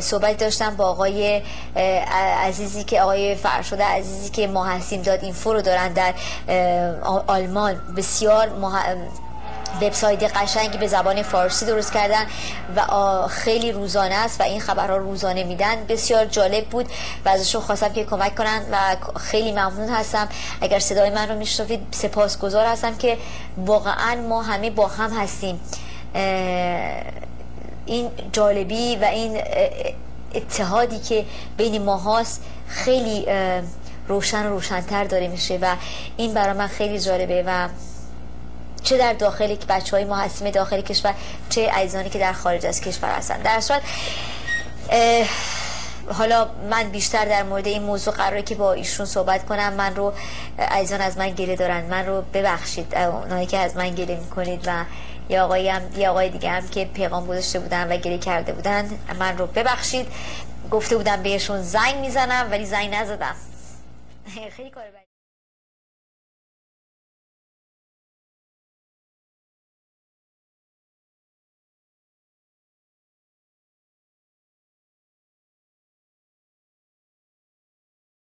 صحبت داشتم با آقای عزیزی که آقای فرشاد عزیزی که ما هستیم داد اینفو رو دارن در آلمان. بسیار وبسایت قشنگی به زبان فارسی درست کردن و خیلی روزانه است و این خبرها روزانه میدن. بسیار جالب بود و ازشون خواستم که کمک کنن و خیلی ممنون هستم. اگر صدای من رو میشنوید سپاسگزار هستم که واقعا ما همه با هم هستیم. این جالبی و این اتحادی که بین ما هاست خیلی روشن روشنتر داره میشه و این برای من خیلی جالبه و چه در داخل بچه های ما هستیم داخل کشور چه عزیزانی که در خارج از کشور هستن. در صورت حالا من بیشتر در مورد این موضوع قراره که با ایشون صحبت کنم. من رو عزیزان از من گله دارن. من رو ببخشید. اونایی که از من گله می‌کنید و یا آقایی هم یا آقای دیگه هم که پیغام گذاشته بودن و گله کرده بودن من رو ببخشید. گفته بودم بهشون زنگ می‌زنم ولی زنگ نزدم. خیلی کار